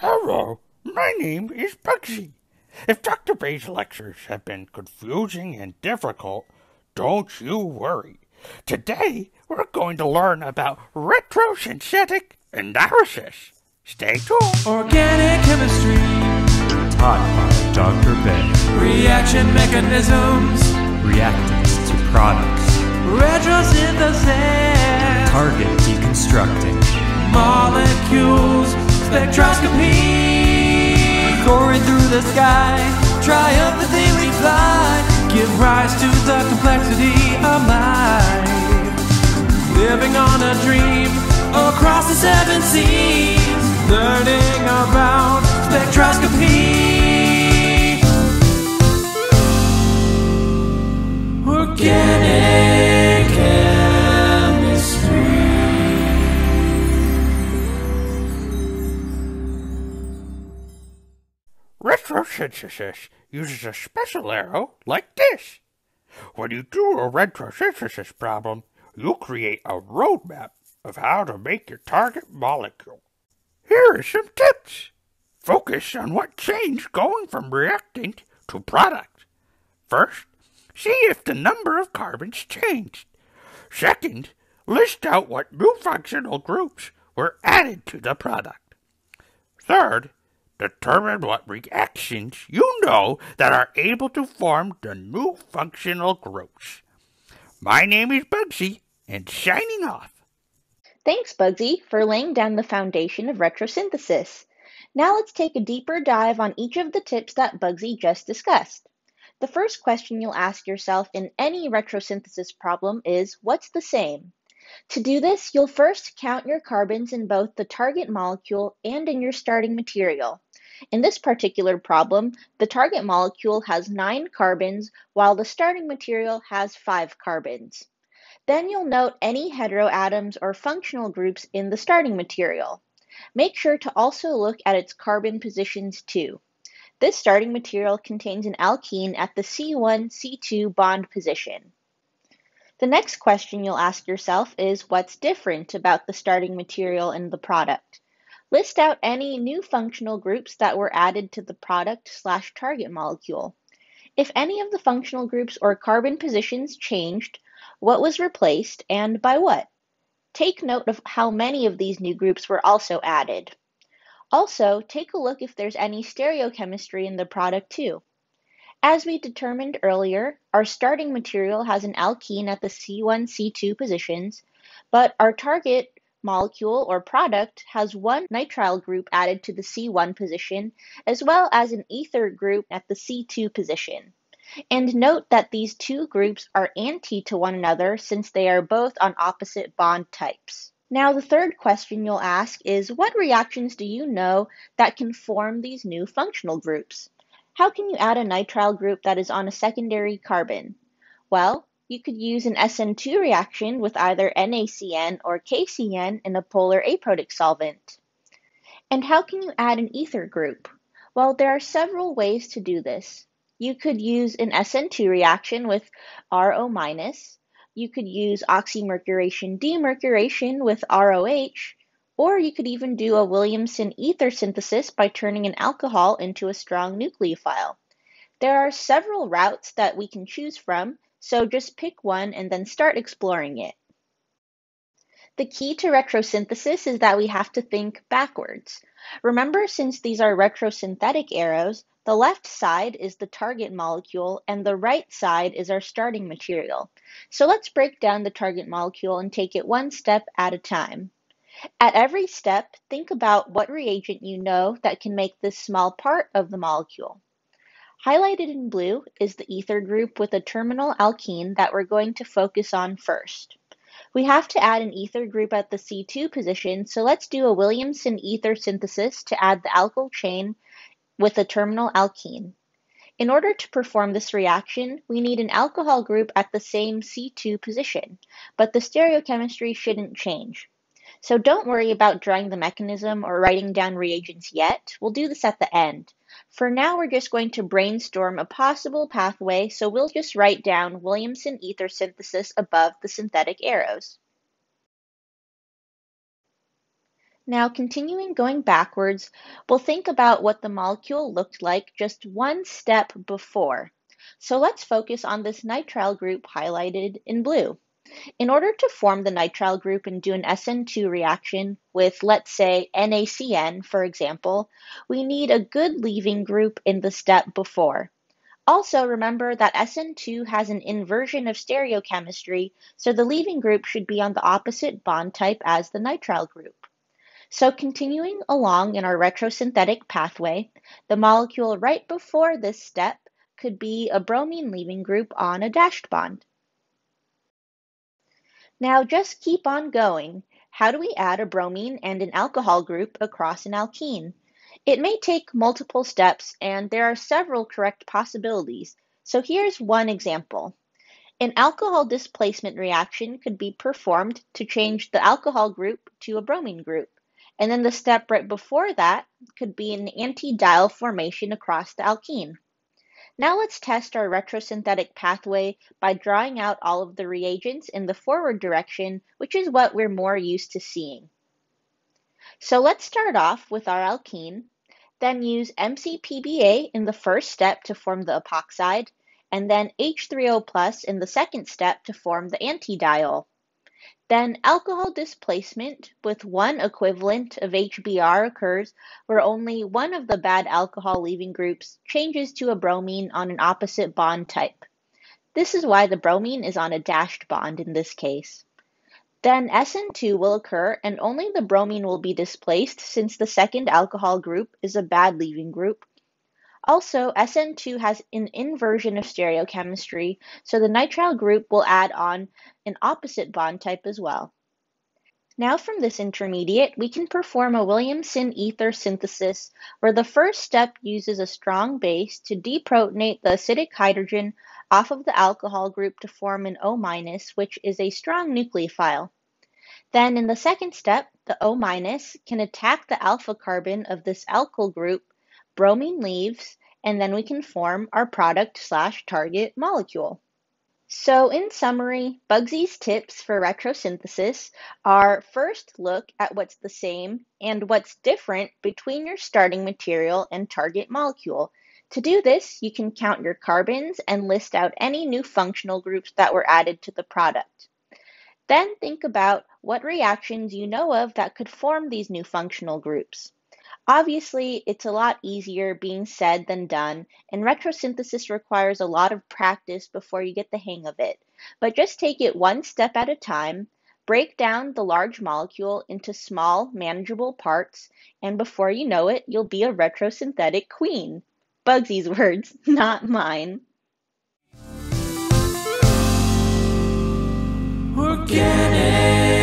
Hello, my name is Bugsy. If Dr. Bay's lectures have been confusing and difficult, don't you worry. Today, we're going to learn about retrosynthetic analysis. Stay tuned. Organic chemistry, taught by Dr. Bay. reaction mechanisms, Reactants to products. retrosynthesis, Target deconstructing. molecules, spectroscopy. Soaring through the sky, triumphantly fly, give rise to the complexity of life. Living on a dream across the seven seas, learning about Retrosynthesis uses a special arrow like this. When you do a retrosynthesis problem, you create a roadmap of how to make your target molecule. Here are some tips. Focus on what changed going from reactant to product. First, see if the number of carbons changed. Second, list out what new functional groups were added to the product. Third, determine what reactions you know that are able to form the new functional groups. My name is Bugsy, and signing off. Thanks, Bugsy, for laying down the foundation of retrosynthesis. Now let's take a deeper dive on each of the tips that Bugsy just discussed. The first question you'll ask yourself in any retrosynthesis problem is what's the same? To do this, you'll first count your carbons in both the target molecule and in your starting material. In this particular problem, the target molecule has 9 carbons while the starting material has 5 carbons. Then you'll note any heteroatoms or functional groups in the starting material. Make sure to also look at its carbon positions too. This starting material contains an alkene at the C1-C2 bond position. The next question you'll ask yourself is what's different about the starting material and the product? List out any new functional groups that were added to the product slash target molecule. If any of the functional groups or carbon positions changed, what was replaced and by what? Take note of how many of these new groups were also added. Also, take a look if there's any stereochemistry in the product too. As we determined earlier, our starting material has an alkene at the C1-C2 positions, but our target molecule or product has one nitrile group added to the C1 position, as well as an ether group at the C2 position. And note that these two groups are anti to one another since they are both on opposite bond types. Now, the third question you'll ask is what reactions do you know that can form these new functional groups? How can you add a nitrile group that is on a secondary carbon? Well, you could use an SN2 reaction with either NaCN or KCN in a polar aprotic solvent. And how can you add an ether group? Well, there are several ways to do this. You could use an SN2 reaction with RO minus. You could use oxymercuration demercuration with ROH, or you could even do a Williamson ether synthesis by turning an alcohol into a strong nucleophile. There are several routes that we can choose from, so just pick one and then start exploring it. The key to retrosynthesis is that we have to think backwards. Remember, since these are retrosynthetic arrows, the left side is the target molecule and the right side is our starting material. So let's break down the target molecule and take it one step at a time. At every step, think about what reagent you know that can make this small part of the molecule. Highlighted in blue is the ether group with a terminal alkene that we're going to focus on first. We have to add an ether group at the C2 position, so let's do a Williamson ether synthesis to add the alkyl chain with a terminal alkene. In order to perform this reaction, we need an alcohol group at the same C2 position, but the stereochemistry shouldn't change. So don't worry about drawing the mechanism or writing down reagents yet. We'll do this at the end. For now, we're just going to brainstorm a possible pathway, so we'll just write down Williamson ether synthesis above the synthetic arrows. Now, continuing going backwards, we'll think about what the molecule looked like just one step before. So let's focus on this nitrile group highlighted in blue. In order to form the nitrile group and do an SN2 reaction with, let's say, NaCN, for example, we need a good leaving group in the step before. Also, remember that SN2 has an inversion of stereochemistry, so the leaving group should be on the opposite bond type as the nitrile group. So continuing along in our retrosynthetic pathway, the molecule right before this step could be a bromine leaving group on a dashed bond. Now just keep on going. How do we add a bromine and an alcohol group across an alkene? It may take multiple steps and there are several correct possibilities. So here's one example. An alcohol displacement reaction could be performed to change the alcohol group to a bromine group. And then the step right before that could be an anti-diol formation across the alkene. Now let's test our retrosynthetic pathway by drawing out all of the reagents in the forward direction, which is what we're more used to seeing. So let's start off with our alkene, then use MCPBA in the first step to form the epoxide, and then H3O plus in the second step to form the anti-diol. Then alcohol displacement with one equivalent of HBr occurs where only one of the bad alcohol leaving groups changes to a bromine on an opposite bond type. This is why the bromine is on a dashed bond in this case. Then SN2 will occur and only the bromine will be displaced since the second alcohol group is a bad leaving group also, SN2 has an inversion of stereochemistry, so the nitrile group will add on an opposite bond type as well. Now from this intermediate, we can perform a Williamson ether synthesis where the first step uses a strong base to deprotonate the acidic hydrogen off of the alcohol group to form an O-, which is a strong nucleophile. Then in the second step, the O- can attack the alpha carbon of this alkyl group bromine leaves, and then we can form our product slash target molecule. So in summary, Bugsy's tips for retrosynthesis are first look at what's the same and what's different between your starting material and target molecule. To do this, you can count your carbons and list out any new functional groups that were added to the product. Then think about what reactions you know of that could form these new functional groups. Obviously, it's a lot easier being said than done, and retrosynthesis requires a lot of practice before you get the hang of it. But just take it one step at a time, break down the large molecule into small, manageable parts, and before you know it, you'll be a retrosynthetic queen. Bugsy's words, not mine. Organic.